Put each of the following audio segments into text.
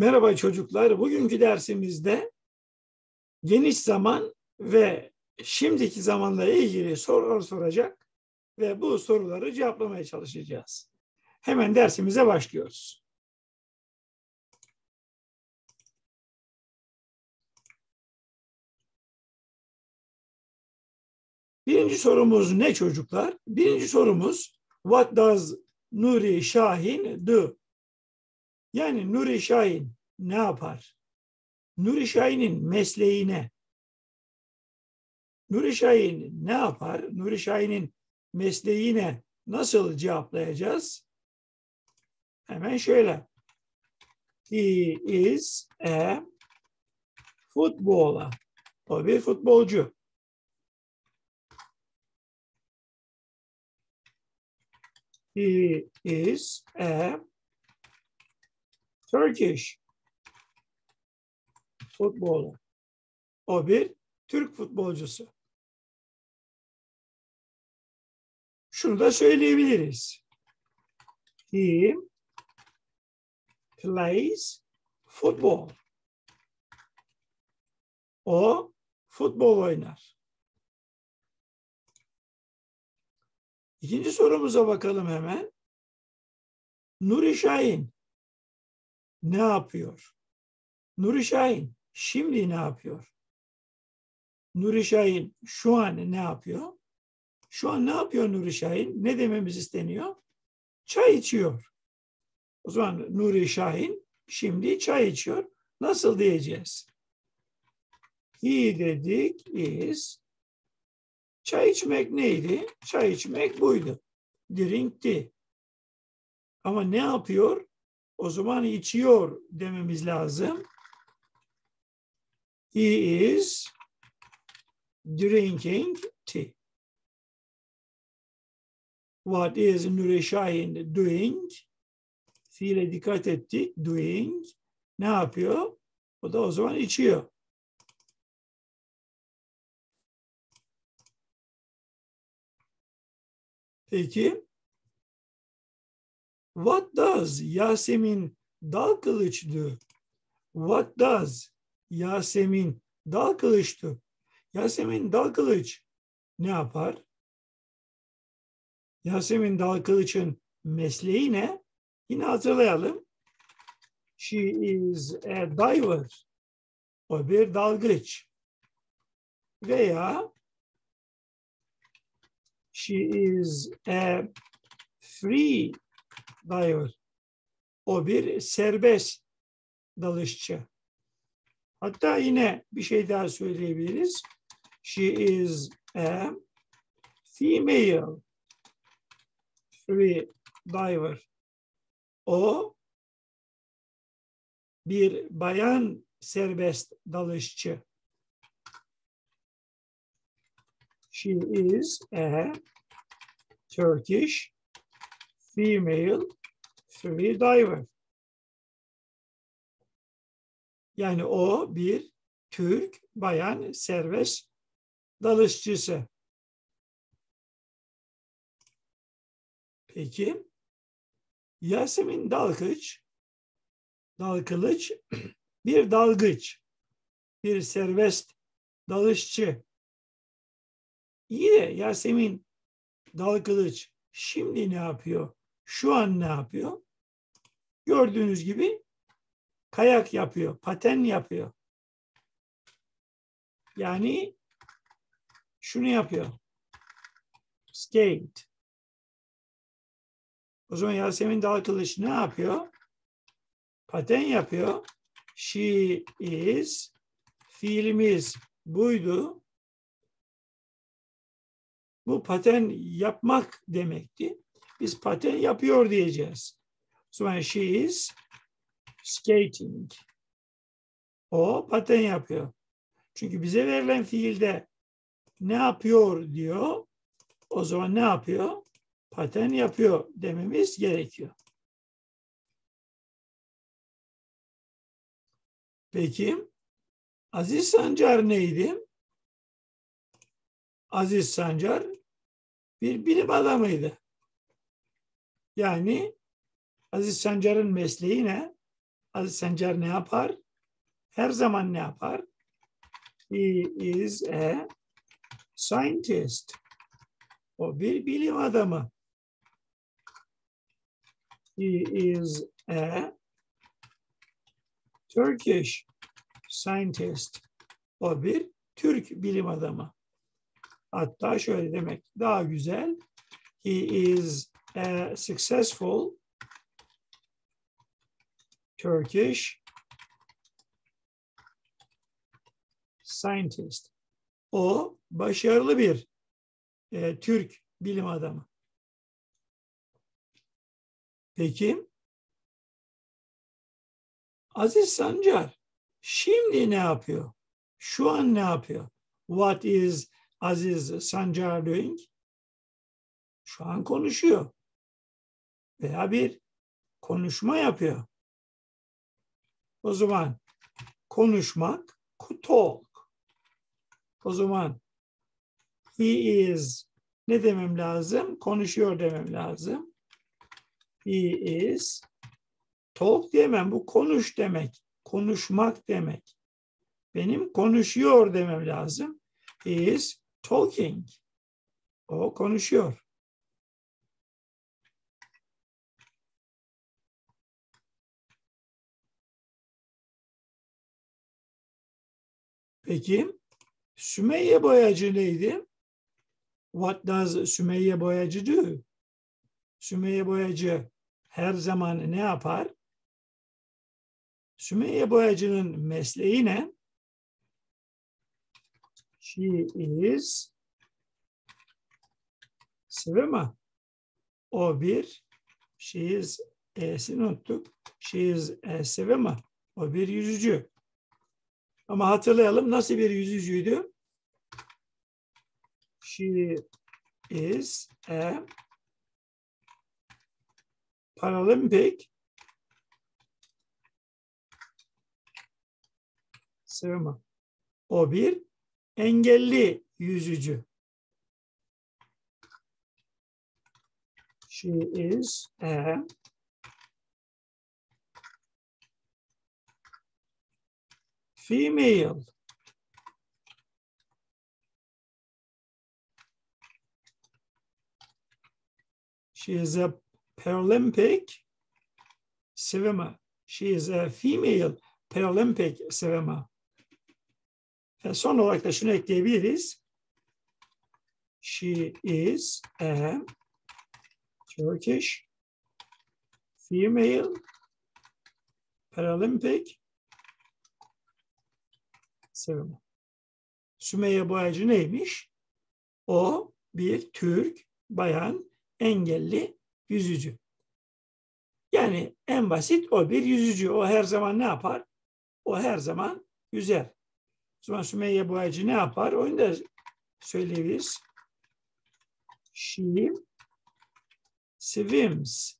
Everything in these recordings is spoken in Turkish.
Merhaba çocuklar. Bugünkü dersimizde geniş zaman ve şimdiki zamanla ilgili sorular soracak ve bu soruları cevaplamaya çalışacağız. Hemen dersimize başlıyoruz. Birinci sorumuz ne çocuklar? Birinci sorumuz What does Nuri Şahin do? Yani Nuri Şahin ne yapar? Nuri Şahin'in mesleğine Nuri Şahin ne yapar? Nuri Şahin'in mesleğine nasıl cevaplayacağız? Hemen şöyle. He is a footballer. O bir futbolcu. He is a Turkish footballer. O bir Türk futbolcusu. Şunu da söyleyebiliriz. He plays football. O futbol oynar. İkinci sorumuza bakalım hemen. Nuri Şahin ne yapıyor? Nuri Şahin şimdi ne yapıyor? Nuri Şahin şu an ne yapıyor? Şu an ne yapıyor Nuri Şahin? Ne dememiz isteniyor? Çay içiyor. O zaman Nuri Şahin şimdi çay içiyor. Nasıl diyeceğiz? He dedik is çay içmek neydi? Çay içmek buydu. Drinkti. Ama ne yapıyor? O zaman içiyor dememiz lazım. He is drinking tea. What is Nuri doing? Fiile dikkat ettik. Doing. Ne yapıyor? O da o zaman içiyor. Peki. What does Yasemin Dalkılıç do? What does Yasemin Dalkılıç do? Yasemin Dalkılıç ne yapar? Yasemin Dalkılıç'ın mesleği ne? Yine hatırlayalım. She is a diver. O bir dalgıç. Veya she is a free diver. O bir serbest dalışçı. Hatta yine bir şey daha söyleyebiliriz. She is a female free diver. O bir bayan serbest dalışçı. She is a Turkish female free diver. Yani o bir Türk bayan serbest dalışçısı. Peki Yasemin Dalkıç Dalkılıç bir dalgıç, bir serbest dalışçı. İyi de Yasemin Dalkılıç şimdi ne yapıyor? Şu an ne yapıyor? Gördüğünüz gibi kayak yapıyor, paten yapıyor. Yani şunu yapıyor. Skate. O zaman Yasemin Dalkılıç ne yapıyor? Paten yapıyor. She is fiilimiz buydu. Bu paten yapmak demekti. Biz paten yapıyor diyeceğiz. O zaman she is skating. O paten yapıyor. Çünkü bize verilen fiilde ne yapıyor diyor. O zaman ne yapıyor? Paten yapıyor dememiz gerekiyor. Peki Aziz Sancar neydi? Aziz Sancar bir bilim adamıydı. Yani Aziz Sancar'ın mesleği ne? Aziz Sencer ne yapar? Her zaman ne yapar? He is a scientist. O bir bilim adamı. He is a Turkish scientist. O bir Türk bilim adamı. Hatta şöyle demek daha güzel. He is a successful Turkish scientist. O başarılı bir e, Türk bilim adamı. Peki Aziz Sancar şimdi ne yapıyor? Şu an ne yapıyor? What is Aziz Sancar doing? Şu an konuşuyor. Veya bir konuşma yapıyor. O zaman konuşmak, talk. O zaman he is ne demem lazım? Konuşuyor demem lazım. He is talk diyemem. Bu konuş demek. Konuşmak demek. Benim konuşuyor demem lazım. He is talking. O konuşuyor. Peki Sümeyye boyacı neydi? What does Sümeyye boyacı do? Sümeyye boyacı her zaman ne yapar? Sümeyye boyacının mesleği ne? She is swimmer. O bir she is E'sini unuttuk. She is a swimmer. O bir yüzücü. Ama hatırlayalım nasıl bir yüzücüydü? She is a Paralympic swimmer. O bir engelli yüzücü. She is a female. She is a Paralympic swimmer. She is a female Paralympic swimmer. Ve son olarak da şunu ekleyebiliriz. She is a Turkish female Paralympic swimmer. Sümeyye Boyacı neymiş? O bir Türk bayan engelli yüzücü. Yani en basit o bir yüzücü. O her zaman ne yapar? O her zaman yüzer. O zaman Sümeyye Boyacı ne yapar? Onu da söyleyebiliriz. She swims.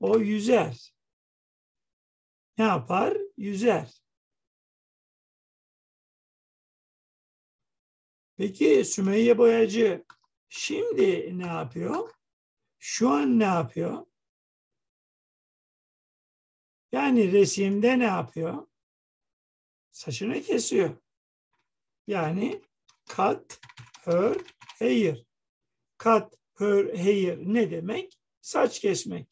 O yüzer. Ne yapar? Yüzer. Peki Sümeyye Boyacı şimdi ne yapıyor? Şu an ne yapıyor? Yani resimde ne yapıyor? Saçını kesiyor. Yani cut her hair. Cut her hair ne demek? Saç kesmek.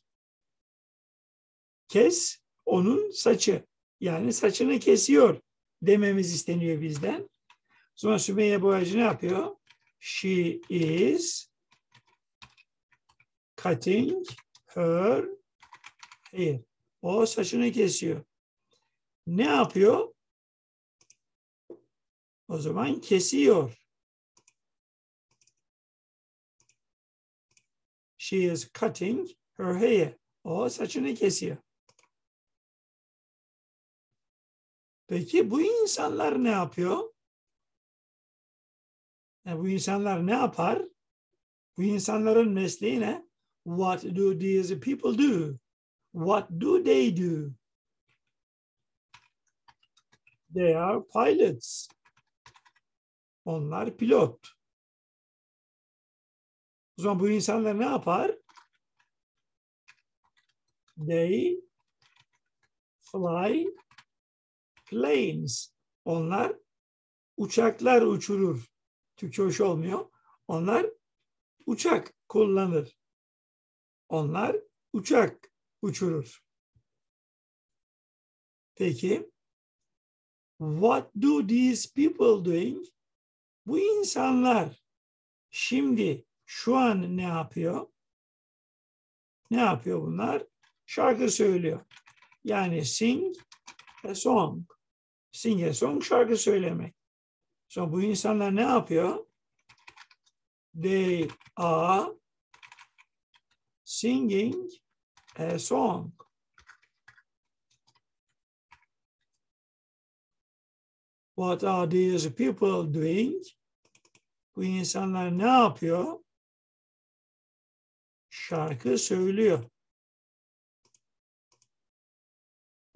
Kes onun saçı. Yani saçını kesiyor dememiz isteniyor bizden. Sonra Sümeyye Boyacı ne yapıyor? She is cutting her hair. O saçını kesiyor. Ne yapıyor? O zaman kesiyor. She is cutting her hair. O saçını kesiyor. Peki bu insanlar ne yapıyor? E bu insanlar ne yapar? Bu insanların mesleği ne? What do these people do? What do they do? They are pilots. Onlar pilot. O zaman bu insanlar ne yapar? They fly planes. Onlar uçaklar uçurur. Türkçe hoş olmuyor. Onlar uçak kullanır. Onlar uçak uçurur. Peki, what do these people doing? Bu insanlar şimdi şu an ne yapıyor? Ne yapıyor bunlar? Şarkı söylüyor. Yani sing a song. Sing a song şarkı söylemek. Sonra bu insanlar ne yapıyor? They are singing a song. What are these people doing? Bu insanlar ne yapıyor? Şarkı söylüyor.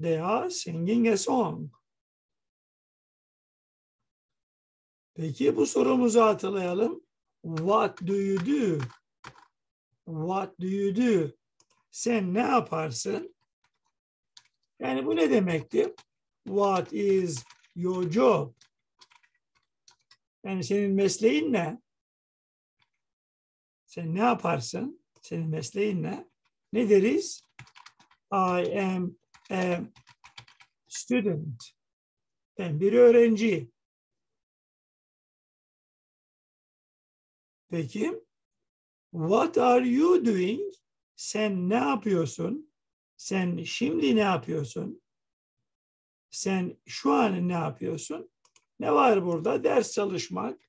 They are singing a song. Peki bu sorumuzu hatırlayalım. What do you do? What do you do? Sen ne yaparsın? Yani bu ne demekti? What is your job? Yani senin mesleğin ne? Sen ne yaparsın? Senin mesleğin ne? Ne deriz? I am a student. Ben bir öğrenci. Peki, what are you doing? Sen ne yapıyorsun? Sen şimdi ne yapıyorsun? Sen şu an ne yapıyorsun? Ne var burada? Ders çalışmak.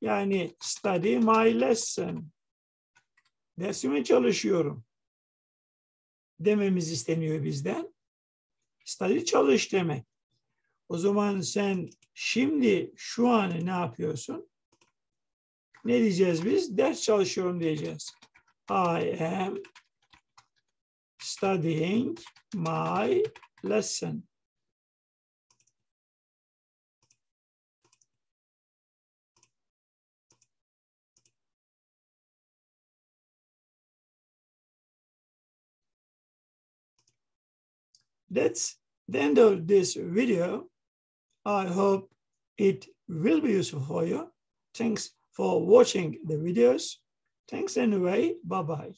Yani study my lesson. Dersime çalışıyorum. Dememiz isteniyor bizden. Study çalış demek. O zaman sen şimdi şu an ne yapıyorsun? Ne diyeceğiz biz? Ders çalışıyorum diyeceğiz. I am studying my lesson. That's the end of this video. I hope it will be useful for you. Thanks for watching the videos. Thanks anyway. Bye-bye.